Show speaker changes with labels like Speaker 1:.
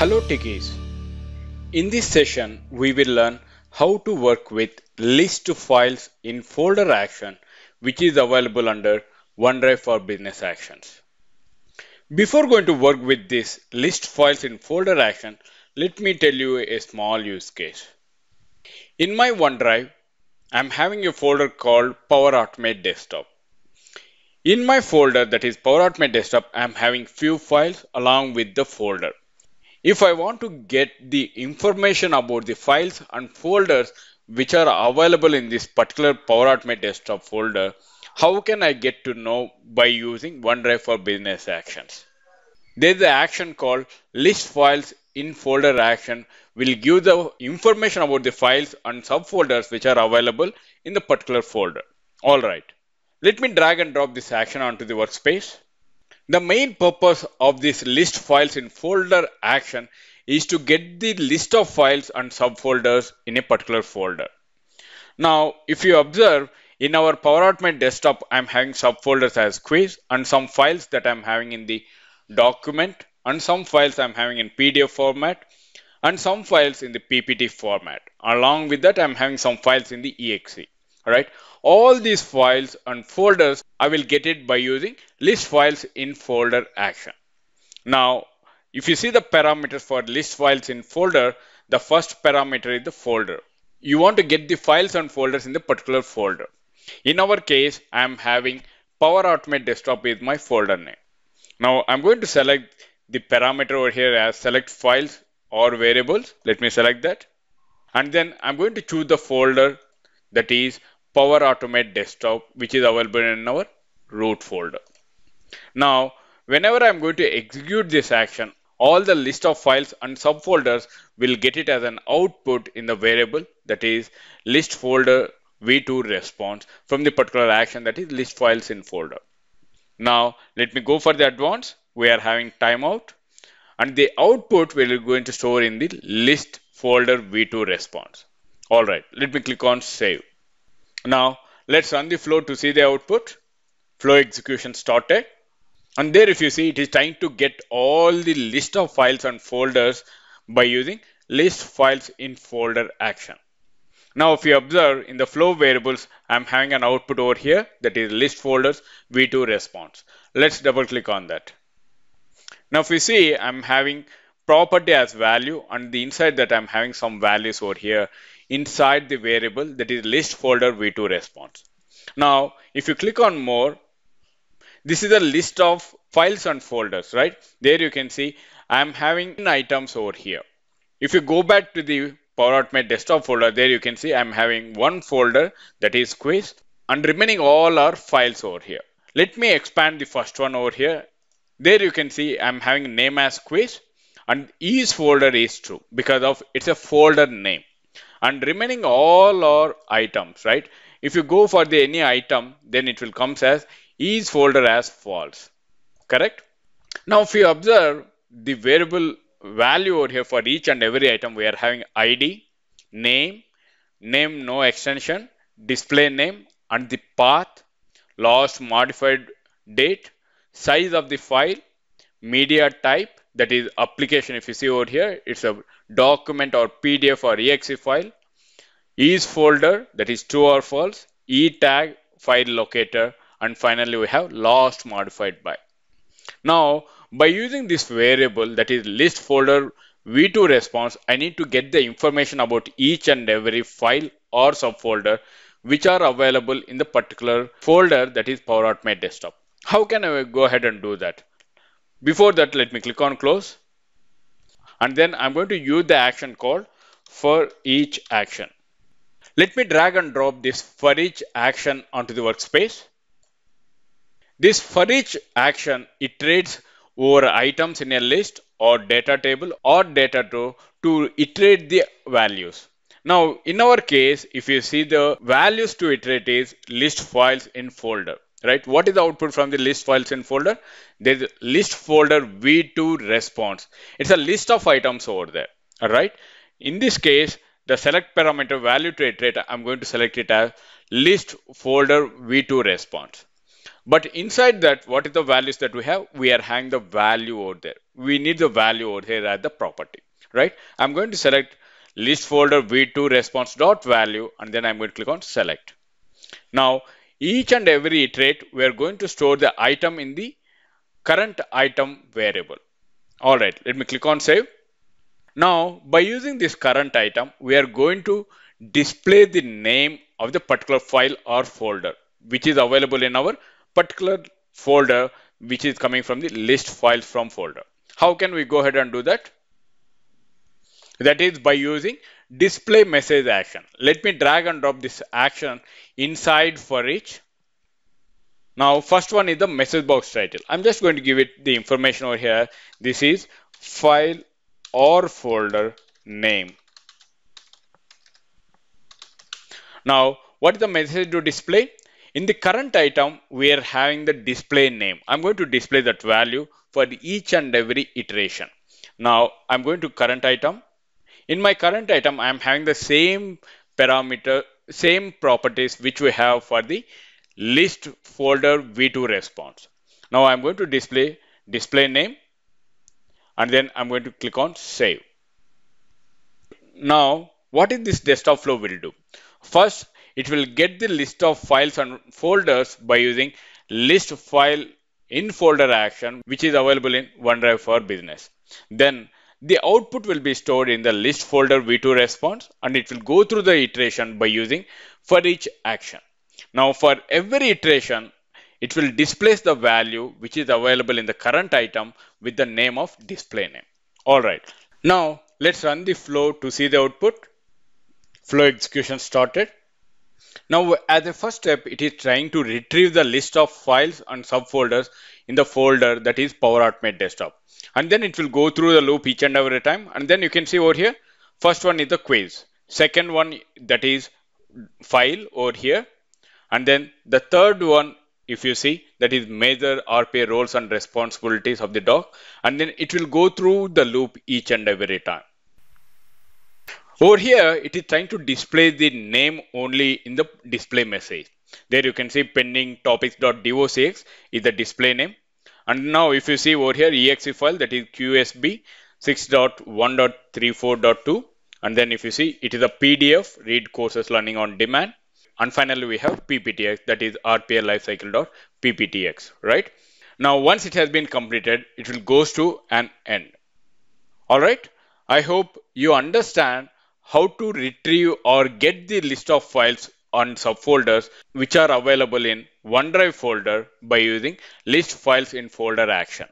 Speaker 1: Hello Techies. In this session, we will learn how to work with list files in folder action, which is available under OneDrive for Business Actions. Before going to work with this list files in folder action, let me tell you a small use case. In my OneDrive, I'm having a folder called Power Automate Desktop. In my folder that is Power Automate Desktop, I'm having few files along with the folder. If I want to get the information about the files and folders which are available in this particular Power Automate Desktop folder, how can I get to know by using OneDrive for Business Actions? There is an action called List Files in Folder Action will give the information about the files and subfolders which are available in the particular folder. Alright, let me drag and drop this action onto the workspace. The main purpose of this list files in folder action is to get the list of files and subfolders in a particular folder. Now, if you observe in our Power Automate desktop, I'm having subfolders as quiz and some files that I'm having in the document and some files I'm having in PDF format and some files in the PPT format. Along with that, I'm having some files in the exe. All right all these files and folders I will get it by using list files in folder action. Now if you see the parameters for list files in folder the first parameter is the folder. You want to get the files and folders in the particular folder. In our case I am having Power Automate Desktop is my folder name. Now I'm going to select the parameter over here as select files or variables. Let me select that. And then I'm going to choose the folder that is Power Automate Desktop, which is available in our root folder. Now, whenever I'm going to execute this action, all the list of files and subfolders will get it as an output in the variable that is list folder v2 response from the particular action that is list files in folder. Now, let me go for the advance. We are having timeout and the output we are going to store in the list folder v2 response. All right, let me click on save. Now let's run the flow to see the output. Flow execution started. And there if you see it is trying to get all the list of files and folders by using list files in folder action. Now if you observe in the flow variables I'm having an output over here that is list folders v2 response. Let's double click on that. Now if you see I'm having property as value and the inside that I'm having some values over here inside the variable that is list folder v2 response. Now, if you click on more, this is a list of files and folders, right? There you can see I'm having items over here. If you go back to the Power Automate desktop folder, there you can see I'm having one folder that is quiz and remaining all are files over here. Let me expand the first one over here. There you can see I'm having name as quiz and each folder is true because of it's a folder name and remaining all are items, right? If you go for the any item, then it will comes as each folder as false, correct? Now, if you observe the variable value over here for each and every item, we are having ID, name, name no extension, display name, and the path, last modified date, size of the file, media type, that is application. If you see over here it's a document or pdf or exe file. Is folder that is true or false e tag file locator and finally we have last modified by. Now by using this variable that is list folder v2 response i need to get the information about each and every file or subfolder which are available in the particular folder that is power automate desktop. How can i go ahead and do that before that, let me click on close. And then I'm going to use the action called for each action. Let me drag and drop this for each action onto the workspace. This for each action iterates over items in a list or data table or data row to iterate the values. Now, in our case, if you see the values to iterate is list files in folder right what is the output from the list files in folder there's list folder v2 response it's a list of items over there all right in this case the select parameter value to iterate i'm going to select it as list folder v2 response But inside that, what is the values that we have? We are having the value over there. We need the value over here as the property, right? I'm going to select list folder v2 response dot value and then I'm going to click on select. Now, each and every iterate, we are going to store the item in the current item variable. All right, let me click on save. Now, by using this current item, we are going to display the name of the particular file or folder, which is available in our particular folder, which is coming from the list files from folder. How can we go ahead and do that? That is by using display message action. Let me drag and drop this action inside for each. Now, first one is the message box title. I'm just going to give it the information over here. This is file or folder name. Now, what is the message to display? In the current item, we are having the display name. I'm going to display that value for each and every iteration. Now, I'm going to current item. In my current item, I'm having the same parameter, same properties which we have for the list folder v2 response. Now, I'm going to display display name and then I'm going to click on save. Now, what is this desktop flow will do? First, it will get the list of files and folders by using list file in folder action, which is available in OneDrive for Business. Then the output will be stored in the list folder v2 response and it will go through the iteration by using for each action. Now for every iteration, it will displace the value which is available in the current item with the name of display name. Alright, now let's run the flow to see the output. Flow execution started. Now as a first step, it is trying to retrieve the list of files and subfolders in the folder that is Power Automate Desktop. And then it will go through the loop each and every time. And then you can see over here, first one is the quiz. Second one that is file over here. And then the third one, if you see, that is major RPA roles and responsibilities of the doc. And then it will go through the loop each and every time. Over here, it is trying to display the name only in the display message. There you can see pending topics.docx is the display name. And now if you see over here, exe file that is QSB 6.1.34.2. And then if you see, it is a PDF, read courses learning on demand. And finally, we have PPTX that is RPA lifecycle.pptx, right? Now, once it has been completed, it will goes to an end. All right. I hope you understand how to retrieve or get the list of files and subfolders which are available in OneDrive folder by using list files in folder action.